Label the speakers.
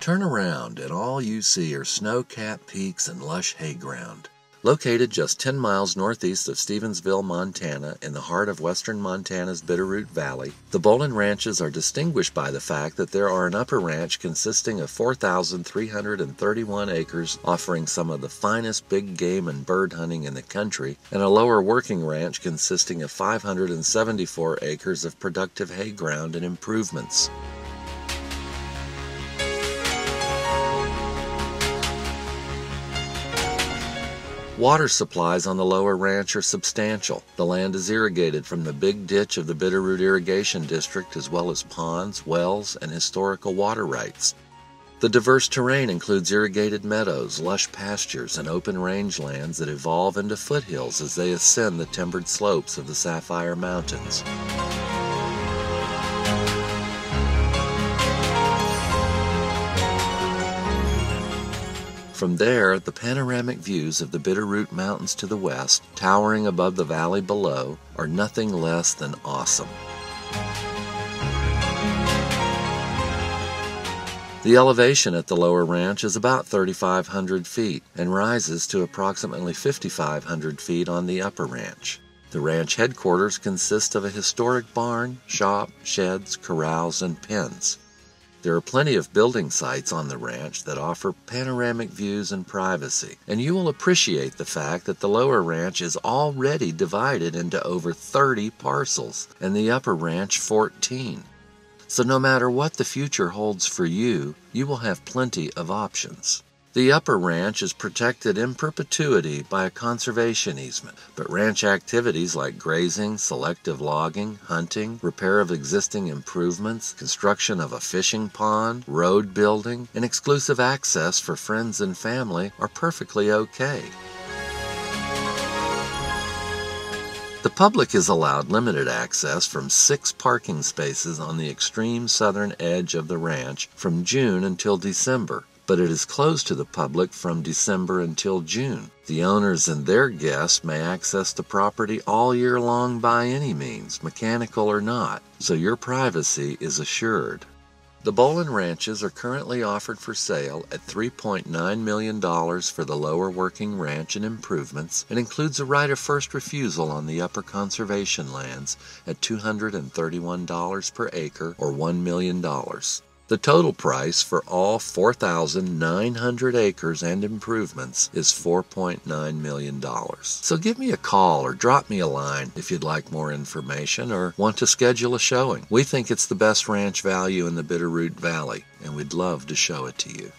Speaker 1: Turn around, and all you see are snow capped peaks and lush hay ground. Located just 10 miles northeast of Stevensville, Montana, in the heart of western Montana's Bitterroot Valley, the Bolin Ranches are distinguished by the fact that there are an upper ranch consisting of 4,331 acres offering some of the finest big game and bird hunting in the country, and a lower working ranch consisting of 574 acres of productive hay ground and improvements. Water supplies on the lower ranch are substantial. The land is irrigated from the big ditch of the Bitterroot Irrigation District as well as ponds, wells, and historical water rights. The diverse terrain includes irrigated meadows, lush pastures, and open rangelands that evolve into foothills as they ascend the timbered slopes of the Sapphire Mountains. From there, the panoramic views of the Bitterroot Mountains to the west, towering above the valley below, are nothing less than awesome. The elevation at the lower ranch is about 3,500 feet and rises to approximately 5,500 feet on the upper ranch. The ranch headquarters consist of a historic barn, shop, sheds, corrals, and pens. There are plenty of building sites on the ranch that offer panoramic views and privacy, and you will appreciate the fact that the lower ranch is already divided into over 30 parcels and the upper ranch 14. So no matter what the future holds for you, you will have plenty of options. The upper ranch is protected in perpetuity by a conservation easement, but ranch activities like grazing, selective logging, hunting, repair of existing improvements, construction of a fishing pond, road building, and exclusive access for friends and family are perfectly okay. The public is allowed limited access from six parking spaces on the extreme southern edge of the ranch from June until December but it is closed to the public from December until June. The owners and their guests may access the property all year long by any means, mechanical or not, so your privacy is assured. The Bolin Ranches are currently offered for sale at $3.9 million for the lower working ranch and improvements and includes a right of first refusal on the upper conservation lands at $231 per acre or $1 million. The total price for all 4,900 acres and improvements is $4.9 million. So give me a call or drop me a line if you'd like more information or want to schedule a showing. We think it's the best ranch value in the Bitterroot Valley, and we'd love to show it to you.